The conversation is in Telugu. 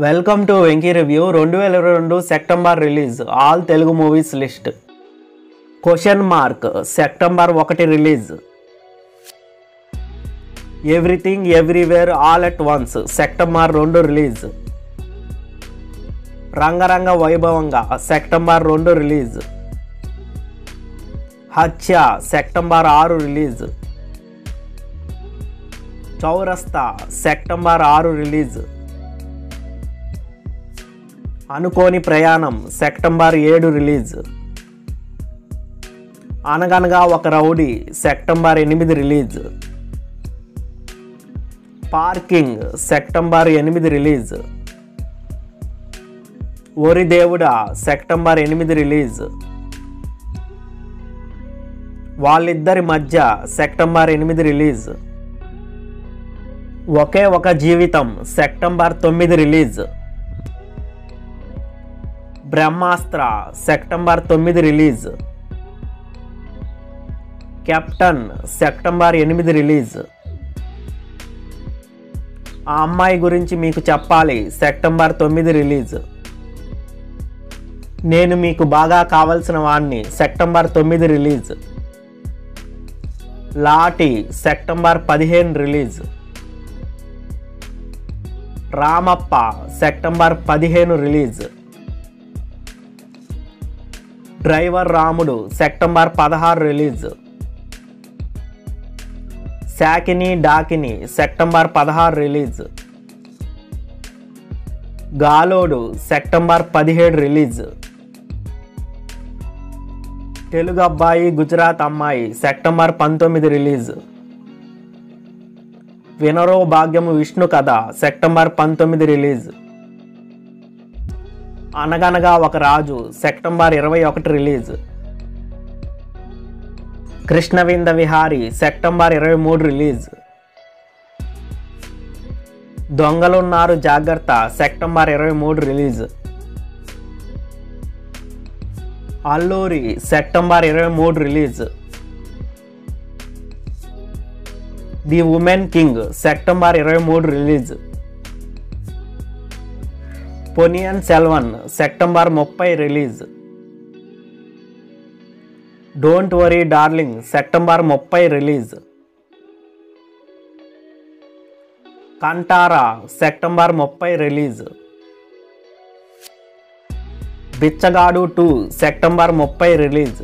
Welcome to Venky review. రెండు వేల ఇరవై రెండు September release. All Telugu movies list. Question mark. September ఒకటి release. Everything everywhere all at once. September రెండు రిలీజ్. రంగరంగ వైభవంగా సెప్టెంబర్ రెండు రిలీజ్. హత్య సెప్టెంబర్ ఆరు రిలీజ్. చౌరస్తా సెప్టెంబర్ ఆరు రిలీజ్. అనుకోని ప్రయాణం సెప్టెంబర్ ఏడు రిలీజ్. అనగనగా ఒక రౌడీ సెప్టెంబర్ ఎనిమిది రిలీజ్. పార్కింగ్ సెప్టెంబర్ ఎనిమిది రిలీజ్. ఓరి దేవుడా సెప్టెంబర్ ఎనిమిది రిలీజ్. వాళ్ళిద్దరి మధ్య సెప్టెంబర్ ఎనిమిది రిలీజ్. ఒకే ఒక జీవితం సెప్టెంబర్ తొమ్మిది రిలీజ్. బ్రహ్మాస్త్ర సెప్టెంబర్ తొమ్మిది రిలీజ్. కెప్టెన్ సెప్టెంబర్ ఎనిమిది రిలీజ్. ఆ అమ్మాయి గురించి మీకు చెప్పాలి సెప్టెంబర్ తొమ్మిది రిలీజ్. నేను మీకు బాగా కావలసిన వాణ్ణి సెప్టెంబర్ తొమ్మిది రిలీజ్. లాటి సెప్టెంబర్ పదిహేను రిలీజ్. రామప్ప సెప్టెంబర్ పదిహేను రిలీజ్. డ్రైవర్ రాముడు సెప్టెంబర్ పదహారు రిలీజ్. శాకిని డాకిని సెప్టెంబర్ పదహారు రిలీజ్. గాలోడు సెప్టెంబర్ పదిహేడు రిలీజ్. తెలుగు అబ్బాయి గుజరాత్ అమ్మాయి సెప్టెంబర్ పంతొమ్మిది రిలీజ్. వినరో భాగ్యము విష్ణు కథ సెప్టెంబర్ పంతొమ్మిది రిలీజ్. అనగనగా ఒక రాజు సెప్టెంబర్ ఇరవై ఒకటి రిలీజ్. కృష్ణవింద విహారి సెప్టెంబర్ ఇరవై మూడు రిలీజ్. దొంగలున్నారు జాగ్రత్త సెప్టెంబర్ ఇరవై మూడు రిలీజ్. అల్లూరి సెప్టెంబర్ ఇరవై మూడు release. The Woman King September ఇరవై మూడు రిలీజ్. పొనియన్ సెల్వన్ సెప్టెంబర్ ముప్పై release Don't Worry Darling September ముప్పై రిలీజ్ కంటారా సెప్టెంబర్ ముప్పై రిలీజ్ బిచ్చగాడు టూ సెప్టెంబర్ ముప్పై రిలీజ్